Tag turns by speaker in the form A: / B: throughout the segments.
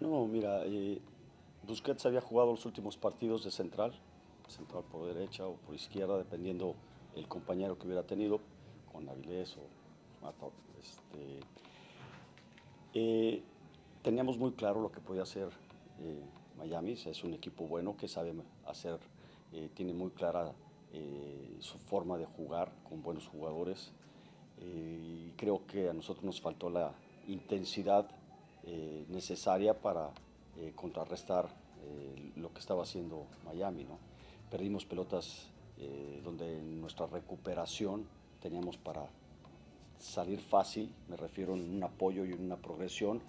A: No, mira, eh, Busquets había jugado los últimos partidos de central, central por derecha o por izquierda, dependiendo el compañero que hubiera tenido, con Avilés o Mato. Este, eh, teníamos muy claro lo que podía hacer eh, Miami, es un equipo bueno que sabe hacer, tiene muy clara su forma de jugar con buenos jugadores y creo que a nosotros nos faltó la intensidad eh, necesaria para eh, contrarrestar eh, lo que estaba haciendo Miami. ¿no? Perdimos pelotas eh, donde en nuestra recuperación teníamos para salir fácil, me refiero en un apoyo y en una progresión,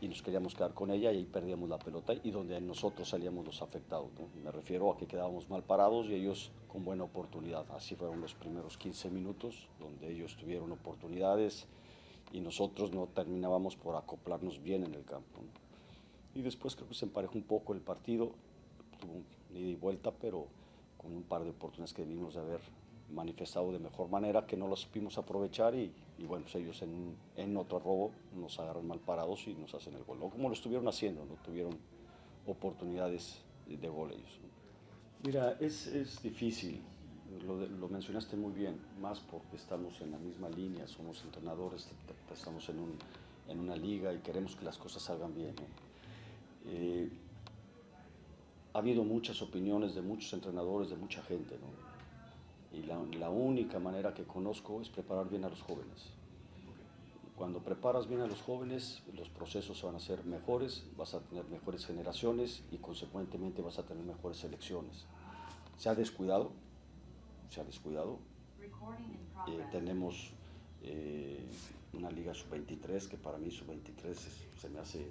A: y nos queríamos quedar con ella y ahí perdíamos la pelota y donde nosotros salíamos los afectados. ¿no? Me refiero a que quedábamos mal parados y ellos con buena oportunidad. Así fueron los primeros 15 minutos donde ellos tuvieron oportunidades y nosotros no terminábamos por acoplarnos bien en el campo. ¿no? Y después creo que se emparejó un poco el partido, tuvo un ida y vuelta, pero con un par de oportunidades que debimos de haber manifestado de mejor manera, que no las supimos aprovechar y, y bueno, pues ellos en, en, otro robo nos agarran mal parados y nos hacen el gol, ¿no? como lo estuvieron haciendo, no tuvieron oportunidades de gol ellos. Mira, es, es difícil, lo, lo, mencionaste muy bien, más porque estamos en la misma línea, somos entrenadores, estamos en, un, en una liga y queremos que las cosas salgan bien. ¿no? Eh, ha habido muchas opiniones de muchos entrenadores, de mucha gente, ¿no? y la, la, única manera que conozco es preparar bien a los jóvenes. Cuando preparas bien a los jóvenes, los procesos van a ser mejores, vas a tener mejores generaciones y consecuentemente vas a tener mejores selecciones. Se ha descuidado, se ha descuidado. Eh, tenemos eh, una liga sub-23 que para mí sub-23 se me hace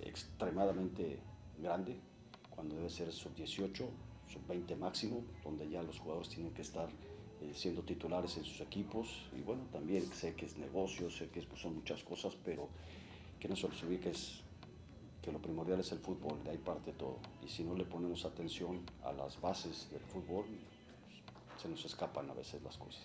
A: extremadamente grande, cuando debe ser sub-18, sub-20 máximo, donde ya los jugadores tienen que estar eh, siendo titulares en sus equipos. Y bueno, también sé que es negocio, sé que pues, son muchas cosas, pero que no se olvide es que lo primordial es el fútbol, de ahí parte todo. Y si no le ponemos atención a las bases del fútbol, se nos escapan a veces las cosas.